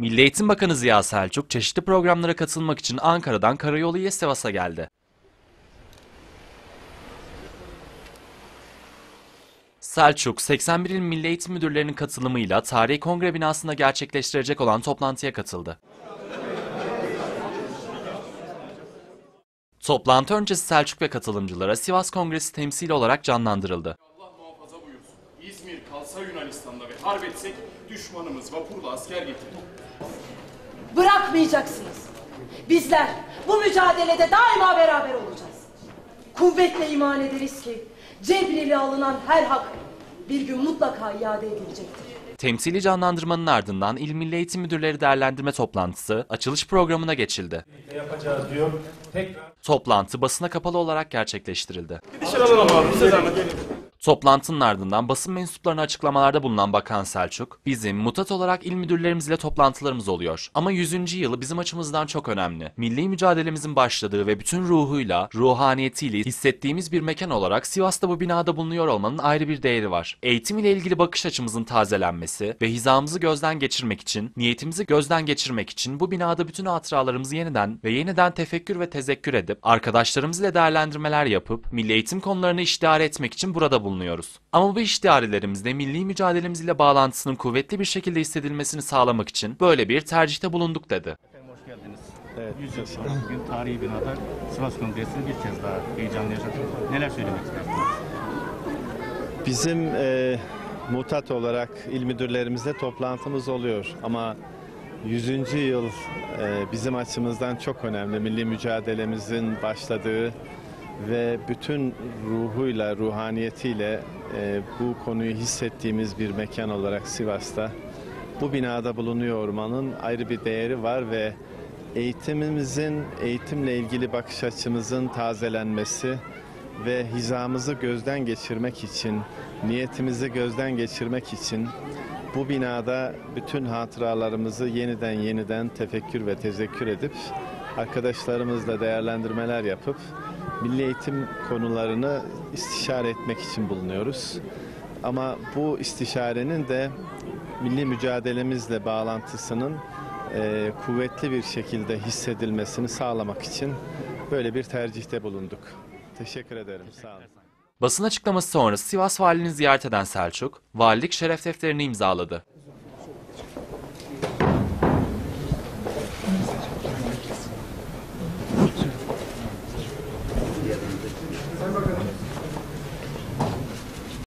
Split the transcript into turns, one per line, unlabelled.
Milli Eğitim Bakanı Ziya Selçuk çeşitli programlara katılmak için Ankara'dan karayolu ile Sivas'a geldi. Selçuk, 81 il Milli Eğitim Müdürlerinin katılımıyla Tarihi Kongre binasında gerçekleştirecek olan toplantıya katıldı. Toplantı öncesi Selçuk ve katılımcılara Sivas Kongresi temsili olarak canlandırıldı.
İzmir kalsa Yunanistan'da ve harp etsek düşmanımız vapurla asker getirir.
Bırakmayacaksınız. Bizler bu mücadelede daima beraber olacağız. Kuvvetle iman ederiz ki cebriyle alınan her hak bir gün mutlaka iade edilecektir.
Temsili canlandırmanın ardından İl Milli Eğitim Müdürleri Değerlendirme Toplantısı açılış programına geçildi.
yapacağız diyor. Tekrar
Toplantı basına kapalı olarak gerçekleştirildi.
Dışarı alalım abi size zahmet.
Toplantının ardından basın mensuplarına açıklamalarda bulunan Bakan Selçuk, bizim mutat olarak il müdürlerimizle toplantılarımız oluyor. Ama 100. yılı bizim açımızdan çok önemli. Milli mücadelemizin başladığı ve bütün ruhuyla, ruhaniyetiyle hissettiğimiz bir mekan olarak Sivas'ta bu binada bulunuyor olmanın ayrı bir değeri var. Eğitim ile ilgili bakış açımızın tazelenmesi ve hizamızı gözden geçirmek için, niyetimizi gözden geçirmek için bu binada bütün hatıralarımızı yeniden ve yeniden tefekkür ve tezekkür edip, arkadaşlarımız ile değerlendirmeler yapıp, milli eğitim konularını iştihar etmek için burada bulunuyoruz. Ama bu iştiharilerimizde milli mücadelemiz ile bağlantısının kuvvetli bir şekilde hissedilmesini sağlamak için böyle bir tercihte bulunduk dedi.
Hoş geldiniz. Evet, 100 yıl sonra bugün tarihi binada Sivas Kongresi'ni bir kez daha heyecanlı yaşattık. Neler söylemek istersiniz?
Bizim e, mutat olarak il müdürlerimizle toplantımız oluyor ama 100. yıl e, bizim açımızdan çok önemli. Milli mücadelemizin başladığı ve bütün ruhuyla, ruhaniyetiyle e, bu konuyu hissettiğimiz bir mekan olarak Sivas'ta bu binada bulunuyor olmanın ayrı bir değeri var ve eğitimimizin, eğitimle ilgili bakış açımızın tazelenmesi ve hizamızı gözden geçirmek için, niyetimizi gözden geçirmek için bu binada bütün hatıralarımızı yeniden yeniden tefekkür ve tezekkür edip arkadaşlarımızla değerlendirmeler yapıp milli eğitim konularını istişare etmek için bulunuyoruz. Ama bu istişarenin de milli mücadelemizle bağlantısının eee, kuvvetli bir şekilde hissedilmesini sağlamak için böyle bir tercihte bulunduk. Teşekkür ederim. Sağ olun.
Basın açıklaması sonrası Sivas Valiliğini ziyaret eden Selçuk, valilik şeref defterini imzaladı.